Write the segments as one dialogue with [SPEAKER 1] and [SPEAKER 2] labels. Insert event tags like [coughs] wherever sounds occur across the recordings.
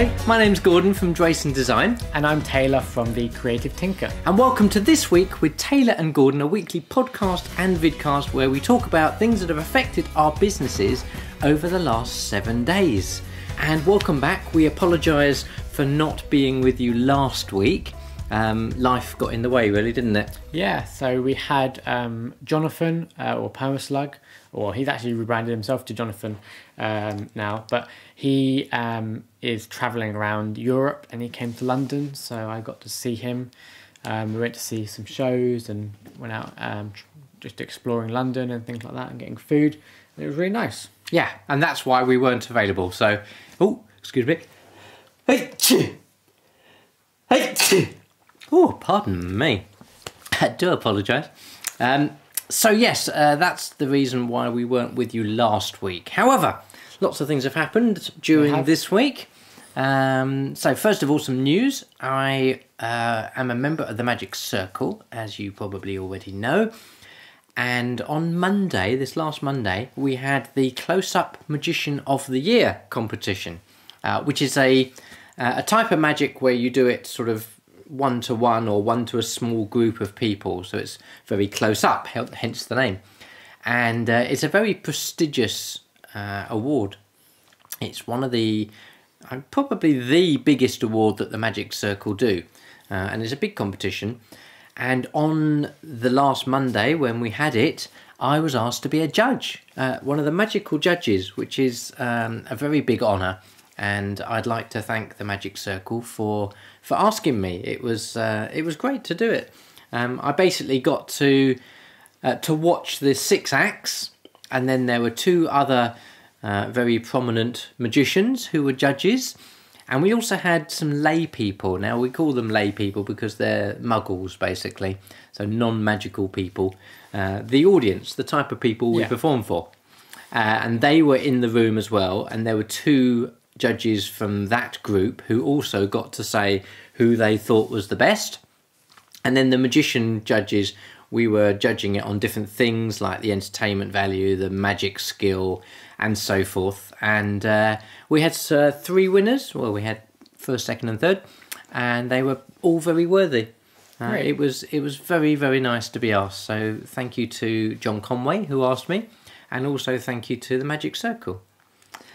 [SPEAKER 1] Hi,
[SPEAKER 2] My name's Gordon from Drayson Design,
[SPEAKER 1] and I'm Taylor from The Creative Tinker.
[SPEAKER 2] and welcome to This Week with Taylor and Gordon, a weekly podcast and vidcast where we talk about things that have affected our businesses over the last seven days. And welcome back. We apologise for not being with you last week. Um, life got in the way, really, didn't it?
[SPEAKER 1] Yeah, so we had um, Jonathan, uh, or Permaslug, or he's actually rebranded himself to Jonathan um, now, but he um, is travelling around Europe and he came to London, so I got to see him. Um, we went to see some shows and went out um, tr- just exploring London and things like that and getting food. And it was really nice.
[SPEAKER 2] Yeah, and that's why we weren't available. So, oh, excuse me. Hey, chee. hey, chee. Oh, pardon me. [laughs] I do apologise. Um, so yes, uh, that's the reason why we weren't with you last week. However, lots of things have happened during
[SPEAKER 1] have.
[SPEAKER 2] this week. Um, so first of all, some news. I uh, am a member of the Magic Circle, as you probably already know. And on Monday, this last Monday, we had the Close Up Magician of the Year competition, uh, which is a uh, a type of magic where you do it sort of one to one or one to a small group of people. So it's very close up, hence the name. And uh, it's a very prestigious uh, award. It's one of the uh, probably the biggest award that the Magic Circle do, uh, and it's a big competition. And on the last Monday when we had it, I was asked to be a judge, uh, one of the magical judges, which is um, a very big honour. And I'd like to thank the Magic Circle for for asking me. It was uh, it was great to do it. Um, I basically got to uh, to watch the six acts, and then there were two other uh, very prominent magicians who were judges, and we also had some lay people. Now we call them lay people because they're muggles, basically, so non-magical people. Uh, the audience, the type of people we
[SPEAKER 1] Yeah.
[SPEAKER 2] perform for, uh, and they were in the room as well, and there were two judges from that group who also got to say who they thought was the best. And then the magician judges, we were judging it on different things like the entertainment value, the magic skill, and so forth. And uh, we had uh, three winners. Well, we had first, second, and third, and they were all very worthy. Uh, it was it was very very nice to be asked. So thank you to John Conway who asked me, and also thank you to the Magic Circle.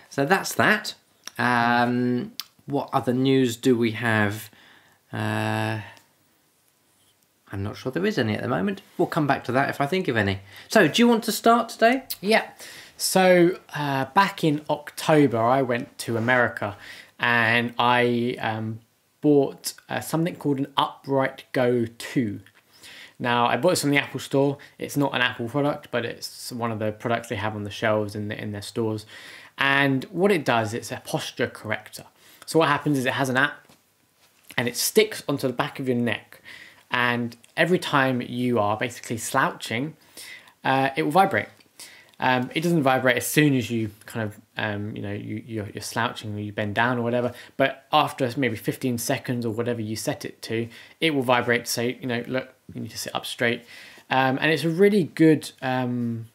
[SPEAKER 2] So that's that. Um, what other news do we have? Uh, I'm not sure there is any at the moment. We'll come back to that if I think of any. So, do you want to start today?
[SPEAKER 1] Yeah. So uh, back in October, I went to America and I um, bought uh, something called an Upright Go 2. Now, I bought this from the Apple Store. It's not an Apple product, but it's one of the products they have on the shelves in, the, in their stores. And what it does, it's a posture corrector. So what happens is it has an app and it sticks onto the back of your neck. And every time you are basically slouching, uh, it will vibrate. Um, it doesn't vibrate as soon as you kind of, um, you know, you, you're, you're slouching or you bend down or whatever. But after maybe 15 seconds or whatever you set it to, it will vibrate to say, you know, look, you need to sit up straight. Um, and it's a really good um,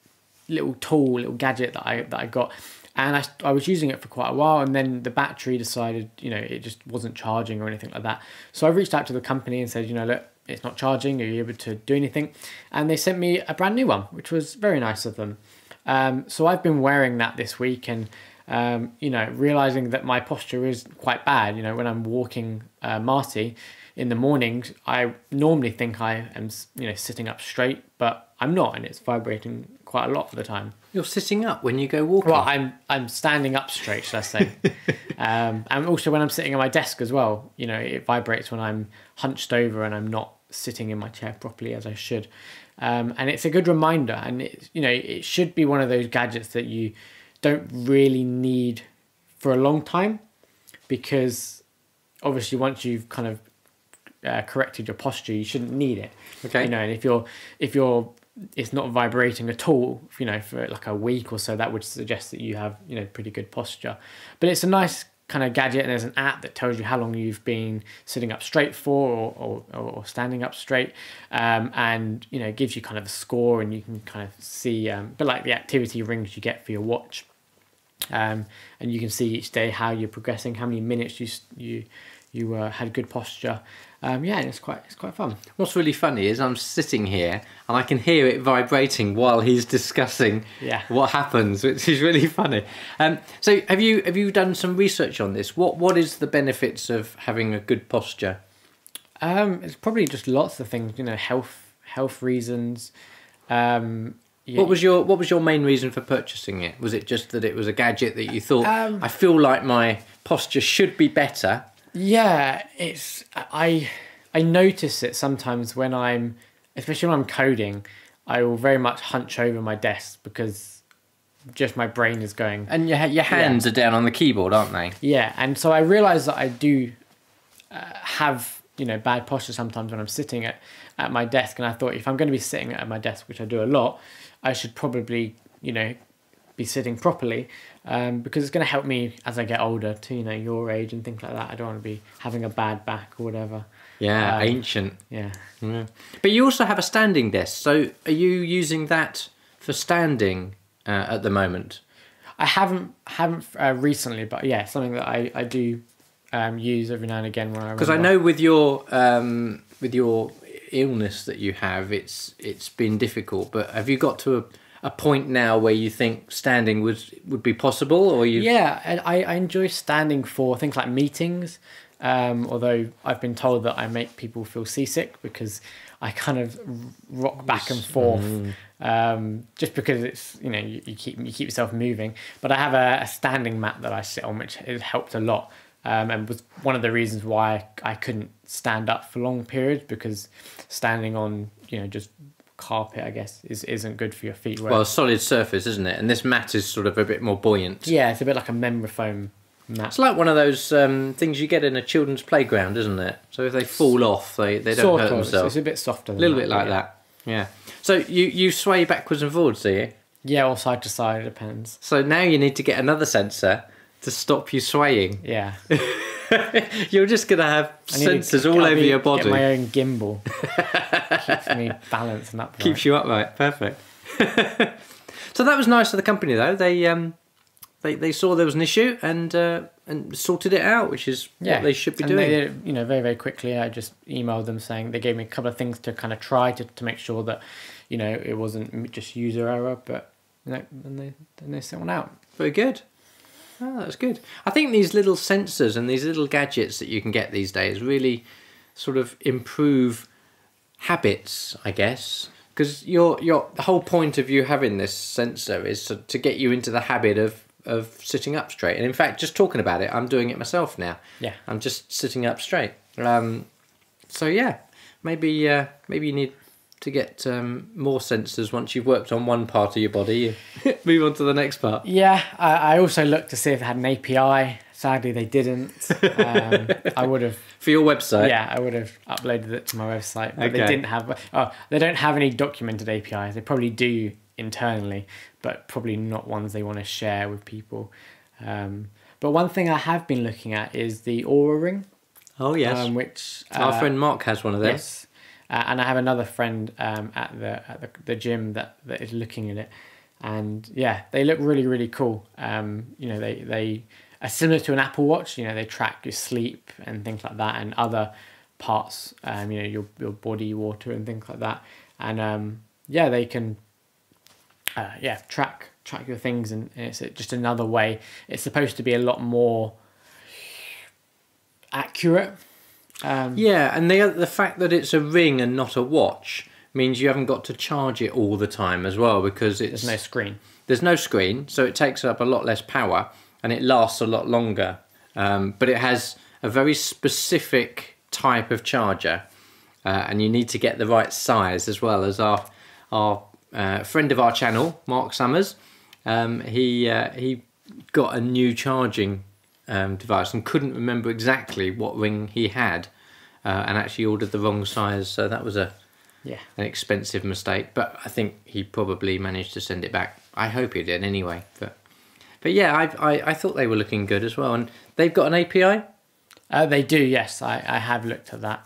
[SPEAKER 1] little tool, little gadget that I that I got, and I, I was using it for quite a while, and then the battery decided, you know, it just wasn't charging or anything like that. So I reached out to the company and said, you know, look, it's not charging. Are you able to do anything? And they sent me a brand new one, which was very nice of them. Um, so I've been wearing that this week, and um, you know, realizing that my posture is quite bad. You know, when I'm walking uh, Marty in the mornings, I normally think I am, you know, sitting up straight, but I'm not, and it's vibrating quite a lot for the time.
[SPEAKER 2] You're sitting up when you go walking.
[SPEAKER 1] Well, I'm I'm standing up straight, should I say? [laughs] um, and also when I'm sitting at my desk as well, you know, it vibrates when I'm hunched over and I'm not sitting in my chair properly as I should. Um, and it's a good reminder, and it you know it should be one of those gadgets that you don't really need for a long time, because obviously once you've kind of uh, corrected your posture, you shouldn't need it.
[SPEAKER 2] Okay.
[SPEAKER 1] You know, and if you're if you're it's not vibrating at all, you know, for like a week or so, that would suggest that you have, you know, pretty good posture. But it's a nice kind of gadget, and there's an app that tells you how long you've been sitting up straight for or, or, or standing up straight, um, and you know, gives you kind of a score, and you can kind of see, um, but like the activity rings you get for your watch. um, and you can see each day how you're progressing, how many minutes you you you uh, had good posture. Um, yeah, it's quite it's quite fun.
[SPEAKER 2] What's really funny is I'm sitting here and I can hear it vibrating while he's discussing
[SPEAKER 1] Yeah.
[SPEAKER 2] what happens, which is really funny. Um, so have you have you done some research on this? What what is the benefits of having a good posture?
[SPEAKER 1] Um, it's probably just lots of things, you know, health health reasons. Um, yeah,
[SPEAKER 2] What was your what was your main reason for purchasing it? Was it just that it was a gadget that you thought
[SPEAKER 1] Um,
[SPEAKER 2] I feel like my posture should be better?
[SPEAKER 1] Yeah, it's I I notice it sometimes when I'm especially when I'm coding, I will very much hunch over my desk because just my brain is going.
[SPEAKER 2] And your your hands are down on the keyboard, aren't they?
[SPEAKER 1] Yeah, and so I realize that I do uh, have you know bad posture sometimes when I'm sitting at at my desk, and I thought if I'm going to be sitting at my desk, which I do a lot, I should probably you know be sitting properly um, because it's going to help me as I get older to you know your age and things like that. I don't want to be having a bad back or whatever.
[SPEAKER 2] Yeah,
[SPEAKER 1] Um,
[SPEAKER 2] ancient.
[SPEAKER 1] Yeah.
[SPEAKER 2] Yeah. But you also have a standing desk, so are you using that for standing uh, at the moment?
[SPEAKER 1] I haven't haven't uh, recently, but yeah, something that I I do um, use every now and again when I
[SPEAKER 2] Because I know with your um, with your illness that you have, it's it's been difficult. But have you got to a, a point now where you think standing would would be possible, or you?
[SPEAKER 1] Yeah, I, I enjoy standing for things like meetings. Um, although I've been told that I make people feel seasick because I kind of rock back and forth, um, just because it's you know you, you keep you keep yourself moving. But I have a, a standing mat that I sit on, which has helped a lot, um, and was one of the reasons why I couldn't stand up for long periods because standing on you know just carpet, I guess, is isn't good for your feet.
[SPEAKER 2] Well, solid surface, isn't it? And this mat is sort of a bit more buoyant.
[SPEAKER 1] yeah, it's a bit like a member foam mat.
[SPEAKER 2] It's like one of those um, things you get in a children's playground, isn't it? So if they fall off, they, they don't
[SPEAKER 1] sort
[SPEAKER 2] hurt
[SPEAKER 1] of. It's,
[SPEAKER 2] themselves.
[SPEAKER 1] it's a bit softer.
[SPEAKER 2] A little
[SPEAKER 1] that,
[SPEAKER 2] bit like
[SPEAKER 1] yeah.
[SPEAKER 2] that. Yeah. So you, you sway backwards and forwards, do you?
[SPEAKER 1] Yeah, or side to side, it depends.
[SPEAKER 2] So now you need to get another sensor to stop you swaying.
[SPEAKER 1] Yeah. [laughs] [laughs]
[SPEAKER 2] You're just going to have
[SPEAKER 1] I need to
[SPEAKER 2] sensors all over your
[SPEAKER 1] Get
[SPEAKER 2] body.
[SPEAKER 1] my own gimbal. [laughs] Keeps me balanced and upright.
[SPEAKER 2] Keeps you upright. Perfect. [laughs] so that was nice of the company, though. They um, they, they saw there was an issue and uh, and sorted it out, which is
[SPEAKER 1] yeah,
[SPEAKER 2] what they should be
[SPEAKER 1] and
[SPEAKER 2] doing.
[SPEAKER 1] They you know, very very quickly. I just emailed them saying they gave me a couple of things to kind of try to, to make sure that, you know, it wasn't just user error, but you know, and they then they sent one out.
[SPEAKER 2] Very good. Oh, that's good. I think these little sensors and these little gadgets that you can get these days really sort of improve habits, I guess. Because your your the whole point of you having this sensor is to, to get you into the habit of of sitting up straight. And in fact, just talking about it, I'm doing it myself now.
[SPEAKER 1] Yeah.
[SPEAKER 2] I'm just sitting up straight. Um, so yeah, maybe uh, maybe you need to get um, more sensors once you've worked on one part of your body. You [laughs] move on to the next part.
[SPEAKER 1] Yeah, I, I also looked to see if it had an API. Sadly, they didn't. Um, [laughs] I would have
[SPEAKER 2] For your website.
[SPEAKER 1] yeah, I would have uploaded it to my website, but they didn't have. Oh, they don't have any documented APIs. They probably do internally, but probably not ones they want to share with people. Um, but one thing I have been looking at is the Oura Ring,
[SPEAKER 2] Oh yes.
[SPEAKER 1] um, which
[SPEAKER 2] Our
[SPEAKER 1] uh,
[SPEAKER 2] friend Mark has one of them.
[SPEAKER 1] Yes, uh, and I have another friend um, at the at the, the gym that, that is looking at it, and yeah, they look really really cool. Um, you know, they they are similar to an Apple Watch. You know, they track your sleep and things like that, and other parts. Um, you know, your your body water and things like that, and um, yeah, they can. Uh, yeah, track track your things, and, and it's just another way. It's supposed to be a lot more accurate. Um,
[SPEAKER 2] Yeah, and the the fact that it's a ring and not a watch means you haven't got to charge it all the time as well because it's
[SPEAKER 1] there's no screen.
[SPEAKER 2] there's no screen, so it takes up a lot less power and it lasts a lot longer. Um, but it has a very specific type of charger, uh, and you need to get the right size as well as our our uh, friend of our channel, Mark Summers. Um, he uh, he got a new charging um, device and couldn't remember exactly what ring he had, uh, and actually ordered the wrong size. So that was a
[SPEAKER 1] Yeah.
[SPEAKER 2] an expensive mistake, but I think he probably managed to send it back. I hope he did anyway. But but yeah, I I, I thought they were looking good as well, and they've got an API.
[SPEAKER 1] Uh, they do, yes. I, I have looked at that.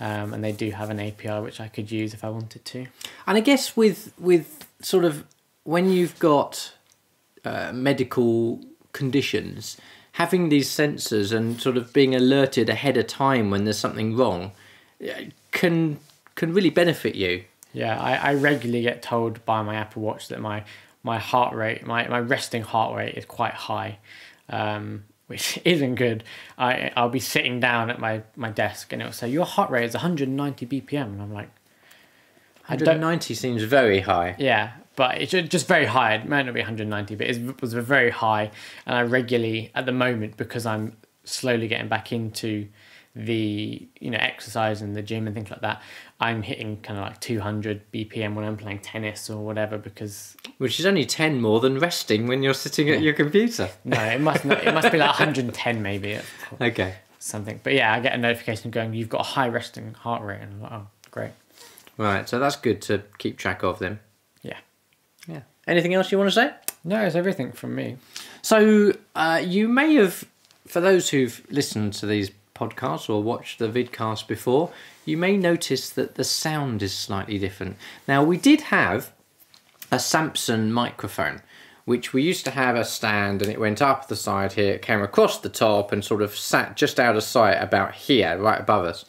[SPEAKER 1] Um, and they do have an API which I could use if I wanted to.
[SPEAKER 2] And I guess with with sort of when you've got uh, medical conditions, having these sensors and sort of being alerted ahead of time when there's something wrong uh, can can really benefit you.
[SPEAKER 1] Yeah, I, I regularly get told by my Apple Watch that my my heart rate, my, my resting heart rate is quite high, um, [laughs] which isn't good. I I'll be sitting down at my, my desk and it'll say your heart rate is 190 BPM, and I'm like,
[SPEAKER 2] 190 seems very high.
[SPEAKER 1] Yeah, but it's just very high. It might not be 190, but it was very high. And I regularly, at the moment, because I'm slowly getting back into the you know exercise and the gym and things like that, I'm hitting kind of like 200 BPM when I'm playing tennis or whatever because
[SPEAKER 2] Which is only 10 more than resting when you're sitting at your computer.
[SPEAKER 1] no, it must not, it must be like 110 maybe [laughs]
[SPEAKER 2] Okay.
[SPEAKER 1] something. But yeah, I get a notification going you've got a high resting heart rate, and I'm like, oh great,
[SPEAKER 2] Right, so that's good to keep track of then. Anything else you want to say?
[SPEAKER 1] No, it's everything from me.
[SPEAKER 2] So, uh, you may have, for those who've listened to these podcasts or watched the vidcast before, you may notice that the sound is slightly different. Now, we did have a Samson microphone, which we used to have a stand and it went up the side here, it came across the top and sort of sat just out of sight about here, right above us.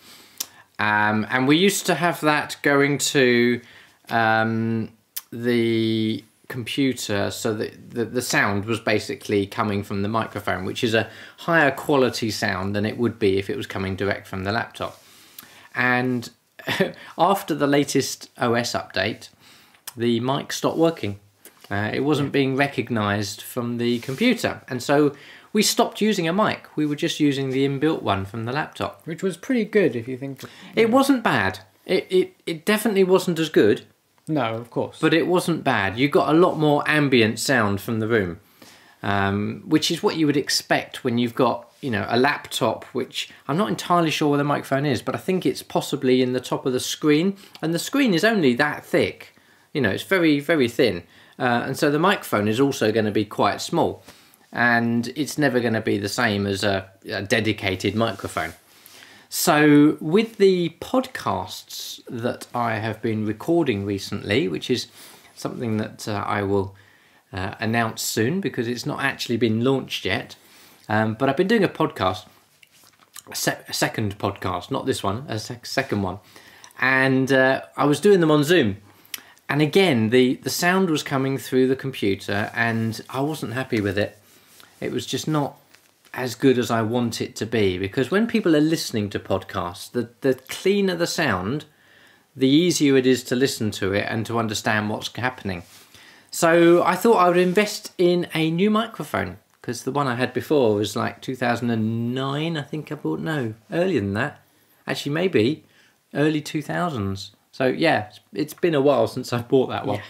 [SPEAKER 2] Um, and we used to have that going to um, the computer so that the, the sound was basically coming from the microphone, which is a higher quality sound than it would be if it was coming direct from the laptop. And [laughs] after the latest OS update, the mic stopped working. Uh, it wasn't being recognized from the computer. And so we stopped using a mic. We were just using the inbuilt one from the laptop.
[SPEAKER 1] Which was pretty good if you think.
[SPEAKER 2] It wasn't bad. It, it, it definitely wasn't as good,
[SPEAKER 1] No, of course.
[SPEAKER 2] but it wasn't bad. You got a lot more ambient sound from the room, um, which is what you would expect when you've got you know a laptop. Which I'm not entirely sure where the microphone is, but I think it's possibly in the top of the screen, and the screen is only that thick. You know, it's very very thin, uh, and so the microphone is also going to be quite small, and it's never going to be the same as a, a dedicated microphone. So, with the podcasts that I have been recording recently, which is something that uh, I will uh, announce soon because it's not actually been launched yet, um, but I've been doing a podcast, a, sec- a second podcast, not this one, a sec- second one, and uh, I was doing them on Zoom. And again, the, the sound was coming through the computer, and I wasn't happy with it. It was just not as good as I want it to be because when people are listening to podcasts, the, the cleaner the sound, the easier it is to listen to it and to understand what's happening. So I thought I would invest in a new microphone because the one I had before was like 2009, I think I bought. No, earlier than that. Actually, maybe early 2000s. So yeah, it's- been a while since I bought that one.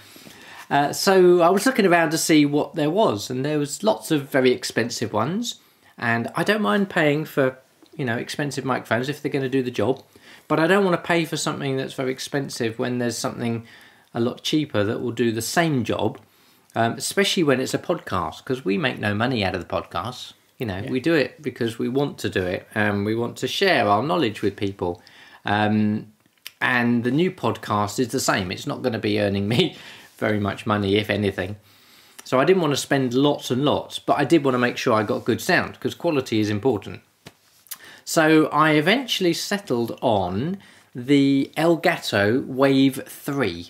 [SPEAKER 2] Uh, so I was looking around to see what there was, and there was lots of very expensive ones. And I don't mind paying for you know expensive microphones if they're going to do the job, but I don't want to pay for something that's very expensive when there's something a lot cheaper that will do the same job. Um, especially when it's a podcast, because we make no money out of the podcast. You know, we do it because we want to do it, and we want to share our knowledge with people. Um, and the new podcast is the same. It's not going to be earning [laughs] me very much money, if anything. So I didn't want to spend lots and lots, but I did want to make sure I got good sound because quality is important. So I eventually settled on the Elgato Wave 3.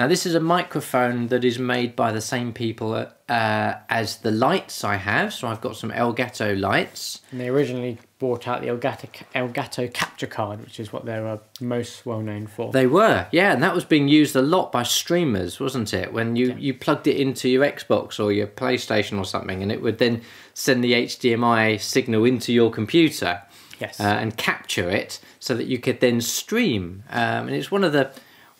[SPEAKER 2] Now, this is a microphone that is made by the same people uh, as the lights I have. So I've got some Elgato lights.
[SPEAKER 1] And they originally brought out the Elgato, Elgato capture card, which is what they were most well known for.
[SPEAKER 2] They were, yeah, and that was being used a lot by streamers, wasn't it? When you, you plugged it into your Xbox or your PlayStation or something, and it would then send the HDMI signal into your computer
[SPEAKER 1] yes.
[SPEAKER 2] uh, and capture it so that you could then stream. Um, and it's one of the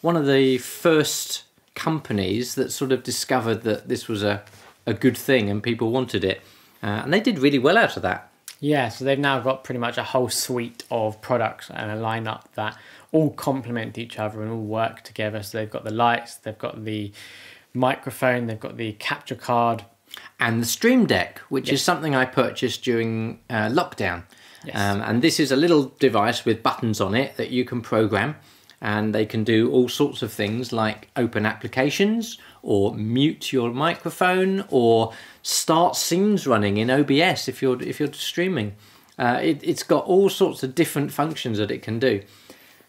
[SPEAKER 2] one of the first companies that sort of discovered that this was a, a good thing and people wanted it, uh, and they did really well out of that.
[SPEAKER 1] Yeah, so they've now got pretty much a whole suite of products and a lineup that all complement each other and all work together. So they've got the lights, they've got the microphone, they've got the capture card.
[SPEAKER 2] and the Stream Deck, which is something I purchased during uh, lockdown.
[SPEAKER 1] Yes.
[SPEAKER 2] Um, and this is a little device with buttons on it that you can program. And they can do all sorts of things like open applications or mute your microphone or start scenes running in OBS if you're if you're streaming. Uh, it, it's got all sorts of different functions that it can do,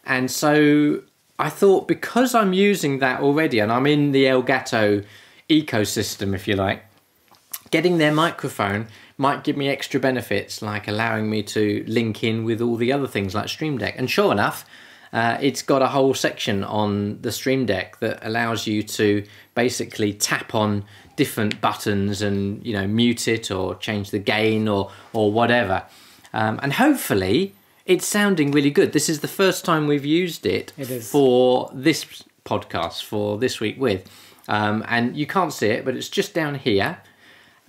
[SPEAKER 2] and so I thought because I'm using that already and I'm in the Elgato ecosystem, if you like, getting their microphone might give me extra benefits like allowing me to link in with all the other things like Stream Deck. And sure enough, uh, it's got a whole section on the Stream Deck that allows you to basically tap on different buttons and you know mute it or change the gain or or whatever. Um, and hopefully it's sounding really good. This is the first time we've used it, for this podcast for this week with. Um, and you can't see it, but it's just down here.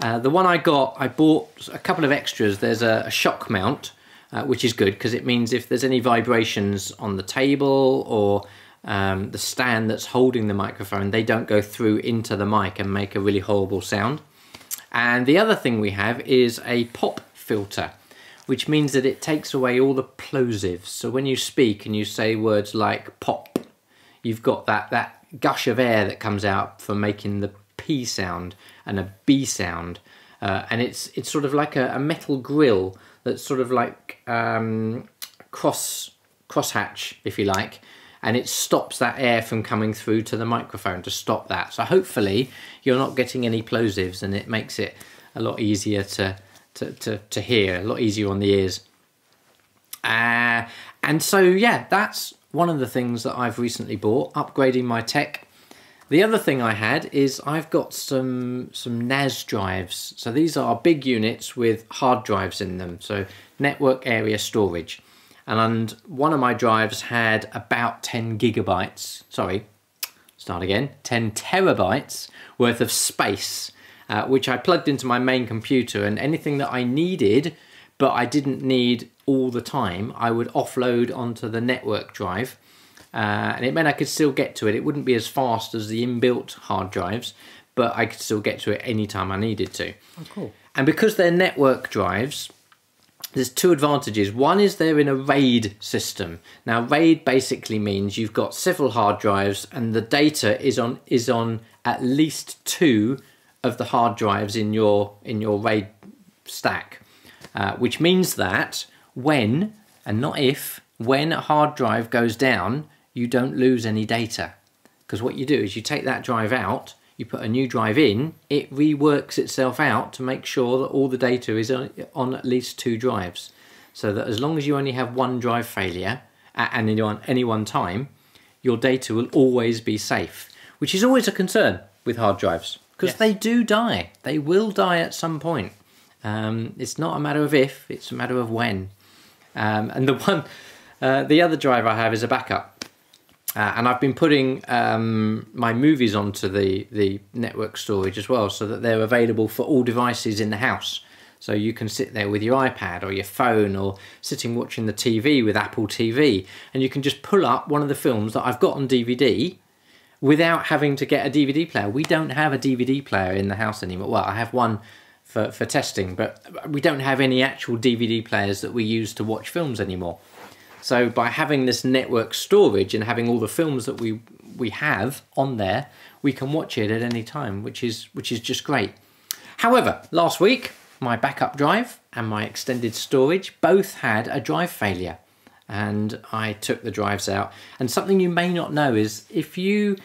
[SPEAKER 2] Uh, the one I got, I bought a couple of extras. There's a, a shock mount, uh, which is good because it means if there's any vibrations on the table or um, the stand that's holding the microphone, they don't go through into the mic and make a really horrible sound. And the other thing we have is a pop filter, which means that it takes away all the plosives. So when you speak and you say words like pop, you've got that, that gush of air that comes out for making the P sound and a B sound. Uh, and it's it's sort of like a, a metal grill that's sort of like um, cross crosshatch, if you like, and it stops that air from coming through to the microphone to stop that. So hopefully you're not getting any plosives, and it makes it a lot easier to to, to, to hear, a lot easier on the ears. Uh, and so, yeah, that's one of the things that I've recently bought, upgrading my tech. The other thing I had is I've got some some NAS drives. So these are big units with hard drives in them, so network area storage. And one of my drives had about 10 gigabytes, sorry, start again, 10 terabytes worth of space, uh, which I plugged into my main computer and anything that I needed, but I didn't need all the time, I would offload onto the network drive. Uh, and it meant I could still get to it. It wouldn't be as fast as the inbuilt hard drives, but I could still get to it anytime I needed to.
[SPEAKER 1] Oh, cool.
[SPEAKER 2] And because they're network drives, there's two advantages. One is they're in a RAID system. Now RAID basically means you've got several hard drives and the data is on is on at least two of the hard drives in your in your RAID stack. Uh, which means that when and not if when a hard drive goes down, you don't lose any data. Because what you do is you take that drive out, you put a new drive in, it reworks itself out to make sure that all the data is on, on at least two drives. So that as long as you only have one drive failure at any one, any one time, your data will always be safe, which is always a concern with hard drives because
[SPEAKER 1] Yes.
[SPEAKER 2] they do die. They will die at some point. Um, it's not a matter of if, it's a matter of when. Um, and the [laughs] one, uh, the other drive I have is a backup. Uh, and I've been putting um, my movies onto the, the network storage as well so that they're available for all devices in the house. So you can sit there with your iPad or your phone or sitting watching the TV with Apple TV and you can just pull up one of the films that I've got on DVD without having to get a DVD player. We don't have a DVD player in the house anymore. Well, I have one for, for testing, but we don't have any actual DVD players that we use to watch films anymore. So by having this network storage and having all the films that we we have on there, we can watch it at any time, which is which is just great. However, last week my backup drive and my extended storage both had a drive failure and I took the drives out. And something you may not know is if you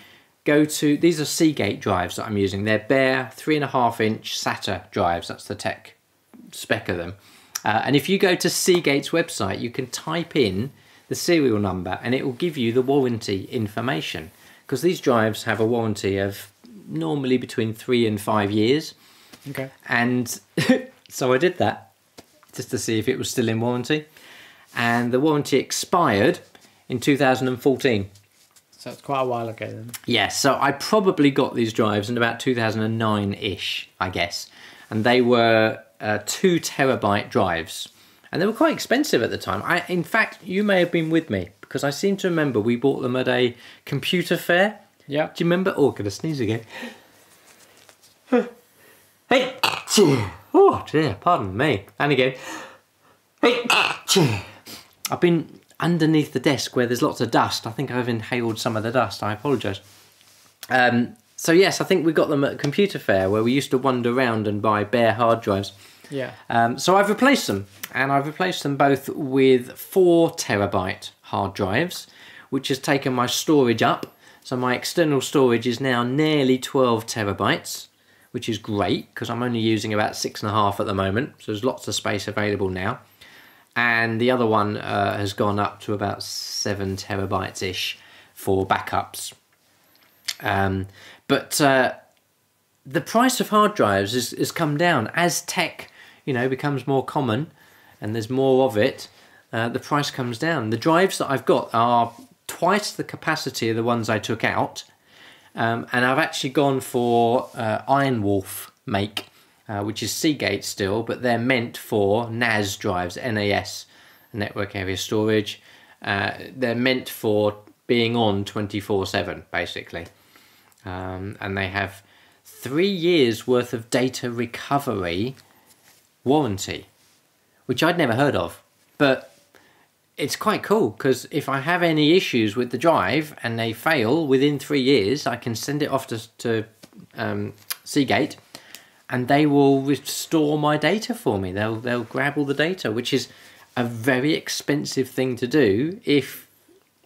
[SPEAKER 2] go to these are Seagate drives that I'm using. They're bare three and a half inch SATA drives. That's the tech spec of them. Uh, and if you go to Seagate's website, you can type in the serial number and it will give you the warranty information. Because these drives have a warranty of normally between three and five years.
[SPEAKER 1] Okay.
[SPEAKER 2] And [laughs] so I did that just to see if it was still in warranty. And the warranty expired in 2014.
[SPEAKER 1] So it's quite a while ago then.
[SPEAKER 2] Yes, so I probably got these drives in about 2009 ish, I guess. And they were uh, two terabyte drives. And they were quite expensive at the time. I, in fact, you may have been with me because I seem to remember we bought them at a computer fair.
[SPEAKER 1] Yeah.
[SPEAKER 2] Do you remember? Oh, gonna sneeze again. [gasps] hey, [coughs] oh dear, pardon me. And again. [coughs] Hey. I've been underneath the desk where there's lots of dust. I think I've inhaled some of the dust. I apologise. Um, so yes, I think we got them at Computer Fair where we used to wander around and buy bare hard drives.
[SPEAKER 1] Yeah.
[SPEAKER 2] Um, so I've replaced them, and I've replaced them both with four terabyte hard drives, which has taken my storage up. So my external storage is now nearly 12 terabytes, which is great because I'm only using about six and a half at the moment. So there's lots of space available now. And the other one uh, has gone up to about seven terabytes ish for backups. Um, but uh, the price of hard drives has, has come down as tech, you know, becomes more common and there's more of it. Uh, the price comes down. The drives that I've got are twice the capacity of the ones I took out, um, and I've actually gone for uh, IronWolf make, uh, which is Seagate still, but they're meant for NAS drives, NAS, network area storage. Uh, they're meant for being on 24 7, basically. Um, and they have three years worth of data recovery warranty, which I'd never heard of. But it's quite cool because if I have any issues with the drive and they fail within three years, I can send it off to, to um, Seagate and they will restore my data for me. They'll, they'll grab all the data, which is a very expensive thing to do if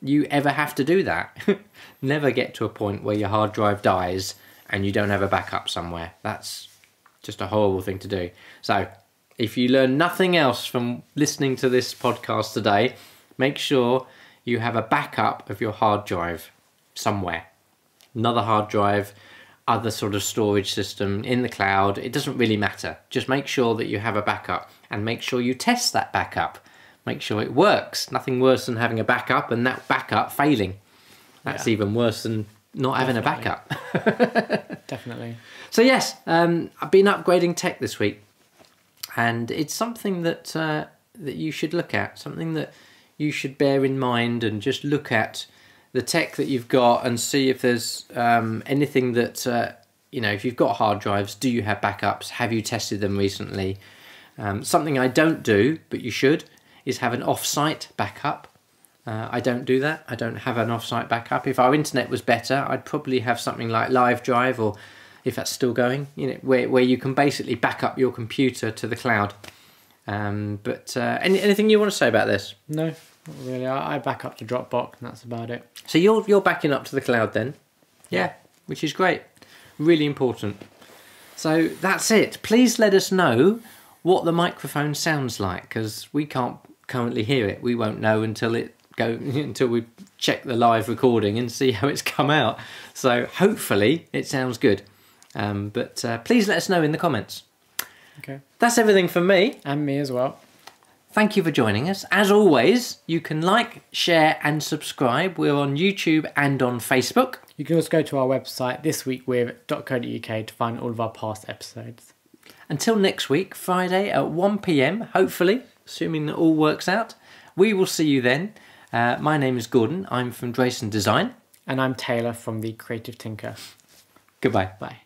[SPEAKER 2] you ever have to do that. [laughs] Never get to a point where your hard drive dies and you don't have a backup somewhere. That's just a horrible thing to do. So, if you learn nothing else from listening to this podcast today, make sure you have a backup of your hard drive somewhere. Another hard drive, other sort of storage system in the cloud. It doesn't really matter. Just make sure that you have a backup and make sure you test that backup. Make sure it works. Nothing worse than having a backup and that backup failing. That's
[SPEAKER 1] Yeah.
[SPEAKER 2] even worse than not having a backup. [laughs]
[SPEAKER 1] Definitely.
[SPEAKER 2] So yes, um, I've been upgrading tech this week, and it's something that uh, that you should look at, something that you should bear in mind, and just look at the tech that you've got and see if there's um, anything that uh, you know. If you've got hard drives, do you have backups? Have you tested them recently? Um, something I don't do, but you should, is have an off-site backup. Uh, I don't do that. I don't have an off-site backup. If our internet was better, I'd probably have something like Livedrive, or if that's still going, you know, where where you can basically back up your computer to the cloud. Um, but uh, any, anything you want to say about this?
[SPEAKER 1] No, not really. I, I back up to Dropbox and that's about it.
[SPEAKER 2] So you're you're backing up to the cloud then,
[SPEAKER 1] Yeah.
[SPEAKER 2] which is great, really important. So that's it. Please let us know what the microphone sounds like because we can't currently hear it. We won't know until it go [laughs] until we check the live recording and see how it's come out. So hopefully it sounds good. Um, but uh, please let us know in the comments.
[SPEAKER 1] Okay.
[SPEAKER 2] That's everything from me.
[SPEAKER 1] And me as well.
[SPEAKER 2] Thank you for joining us. As always, you can like, share, and subscribe. We're on YouTube and on Facebook.
[SPEAKER 1] You can also go to our website thisweekwith.co.uk to find all of our past episodes.
[SPEAKER 2] Until next week, Friday at 1 pm, hopefully, assuming that all works out, we will see you then. Uh, my name is Gordon. I'm from Drayson Design.
[SPEAKER 1] And I'm Taylor from the Creative Tinker.
[SPEAKER 2] Goodbye.
[SPEAKER 1] Bye.